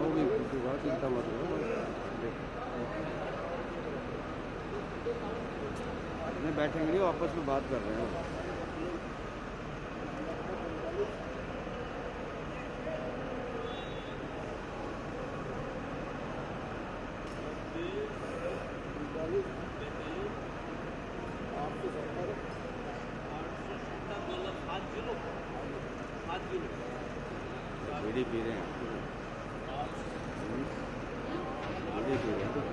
होगी चिंता मत करो। नहीं बैठेंगे नहीं आपस में बात कर रहे हैं। बीड़ी पी रहे हैं हम्म, बीड़ी पी रहे हैं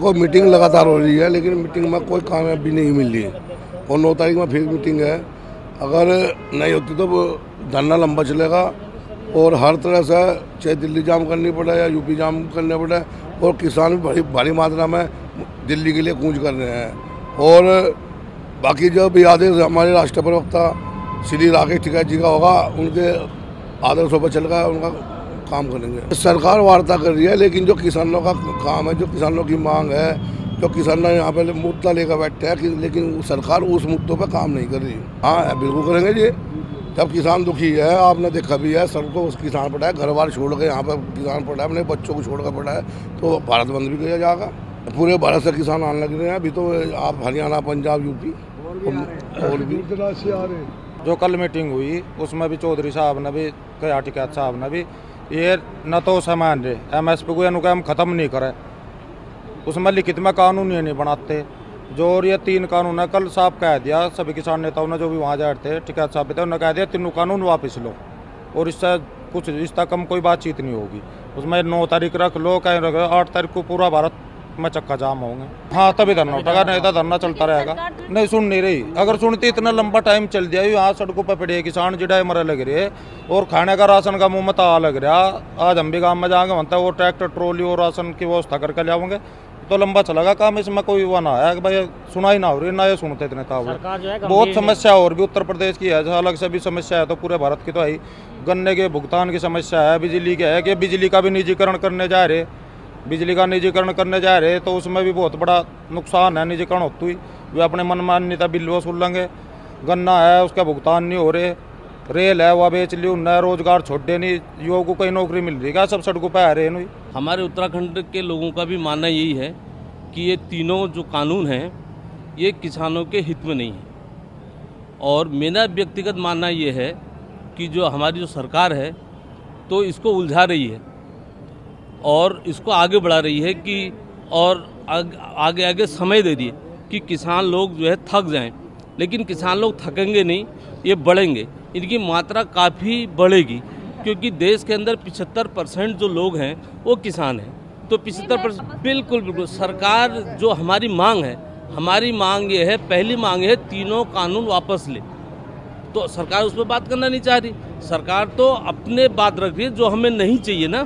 देखो मीटिंग लगातार हो रही है, लेकिन मीटिंग में कोई कामयाबी नहीं मिल। रही और नौ तारीख में फिर मीटिंग है। अगर नहीं होती तो धरना लंबा चलेगा और हर तरह से चाहे दिल्ली जाम करनी पड़े या यूपी जाम करने पड़े, और किसान भी भारी भारी मात्रा में दिल्ली के लिए कूच कर रहे हैं। और बाकी जो भी आदेश हमारे राष्ट्रीय प्रवक्ता श्री राकेश टिकैत जी का होगा, उनके आदर्शों पर चल चलकर उनका काम करेंगे। सरकार वार्ता कर रही है लेकिन जो किसानों का काम है जो किसानों की मांग है जो किसान यहाँ पे मुद्दा लेकर बैठे हैं लेकिन सरकार उस मुद्दों पे काम नहीं कर रही। हाँ बिल्कुल करेंगे जी। जब किसान दुखी है आपने देखा भी है सबको उस किसान पड़ा है घर बार छोड़ के यहाँ पर किसान पड़ा है अपने बच्चों को छोड़ कर पड़ा है तो भारत बंद भी किया जाएगा। पूरे भारत से किसान आने लग रहे हैं अभी तो आप हरियाणा पंजाब यूपी और भी। जो कल मीटिंग हुई उसमें भी चौधरी साहब ने भी कया टिकैत साहब ने भी ये न तो सामान रे एम एस पी को अनुका हम ख़त्म नहीं करें। उसमें लिखित में कानून ये नहीं बनाते। जो और ये तीन कानून है, कल साहब कह दिया, सभी किसान नेताओं ने जो भी वहाँ जा रहे थे, टिकैत साहब थे उन्होंने कह दिया, तीनों कानून वापस लो। और इससे कुछ इससे कम कोई बातचीत नहीं होगी। उसमें नौ तारीख रख लो, कहीं रख लो आठ तारीख को पूरा भारत में चक्का जाम होंगे हाँ तभी धरना उठेगा नहीं तो धरना चलता रहेगा। नहीं सुन नहीं रही। अगर सुनती इतना लंबा टाइम चल दिया यहाँ सड़कों पर पड़े किसान जिड़ा मरे लग रहे और खाने का राशन का मुँह में ता लग रहा। आज हम भी गाँव में जाएँगे। बनता है वो ट्रैक्टर ट्रॉली और राशन की व्यवस्था करके ले आऊँगे। तो लंबा चलेगा काम इसमें कोई वो ना है कि भाई सुनाई ना हो रही ना ये सुनते इतने था बहुत समस्या और भी उत्तर प्रदेश की है। अलग से भी समस्या है तो पूरे भारत की तो ही। गन्ने के भुगतान की समस्या है बिजली की है कि बिजली का भी निजीकरण करने जा रहे। बिजली का निजीकरण करने जा रहे तो उसमें भी बहुत बड़ा नुकसान है, निजीकरण होते हुई। वे अपने मनमान्यता बिल वसूल लेंगे। गन्ना है, उसका भुगतान नहीं हो रहे। रेल है वह बेच ली उन्हें रोज़गार छोड़े नहीं। युवाओं को कहीं नौकरी मिल रही क्या? सब सड़कों पर आ रहे हैं हमारे उत्तराखंड के लोगों का भी मानना यही है कि ये तीनों जो कानून हैं, ये किसानों के हित में नहीं है। और मेरा व्यक्तिगत मानना ये है कि जो हमारी जो सरकार है तो इसको उलझा रही है। और इसको आगे बढ़ा रही है कि और आग, आगे आगे समय दे रही है कि किसान लोग जो है थक जाएँ। लेकिन किसान लोग थकेंगे नहीं ये बढ़ेंगे। इनकी मात्रा काफ़ी बढ़ेगी क्योंकि देश के अंदर पिछहत्तर परसेंट जो लोग हैं वो किसान हैं। तो पिछहत्तर परसेंट बिल्कुल बिल्कुल। सरकार जो हमारी मांग है हमारी मांग ये है पहली मांग है तीनों कानून वापस ले। तो सरकार उस पर बात करना नहीं चाह रही। सरकार तो अपने बात रख रही है जो हमें नहीं चाहिए ना।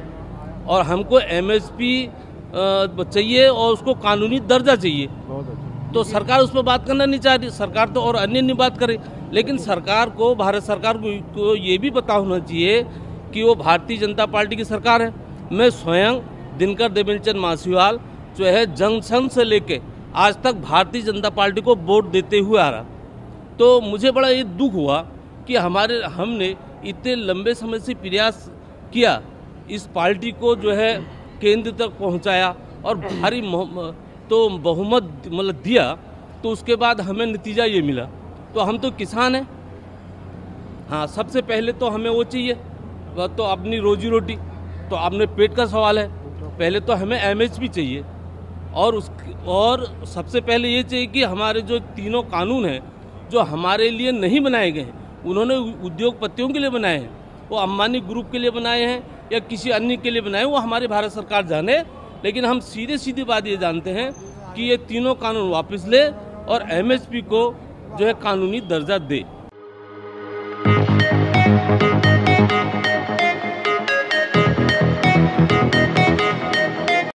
और हमको एमएसपी चाहिए और उसको कानूनी दर्जा चाहिए। तो सरकार उस पर बात करना नहीं चाह रही। सरकार तो और अन्य नहीं बात करे। लेकिन सरकार को भारत सरकार को, को ये भी पता होना चाहिए कि वो भारतीय जनता पार्टी की सरकार है। मैं स्वयं दिनकर देवेंद्र मासीवाल जो है जंक्शन से लेके आज तक भारतीय जनता पार्टी को वोट देते हुए आ रहा। तो मुझे बड़ा ये दुख हुआ कि हमारे हमने इतने लंबे समय से प्रयास किया इस पार्टी को जो है केंद्र तक पहुँचाया और भारी तो बहुमत मतलब दिया तो उसके बाद हमें नतीजा ये मिला। तो हम तो किसान हैं। हाँ सबसे पहले तो हमें वो चाहिए, वह तो अपनी रोजी रोटी। तो अपने पेट का सवाल है, पहले तो हमें एमएसपी चाहिए। और उस, और सबसे पहले ये चाहिए कि हमारे जो तीनों कानून हैं, जो हमारे लिए नहीं बनाए गए हैं, उन्होंने उद्योगपतियों के लिए बनाए हैं, वो अम्बानी ग्रुप के लिए बनाए हैं या किसी अन्य के लिए बनाए, वो हमारी भारत सरकार जाने, लेकिन हम सीधे सीधी बात ये जानते हैं कि ये तीनों कानून वापस ले और एमएसपी को जो है कानूनी दर्जा दे।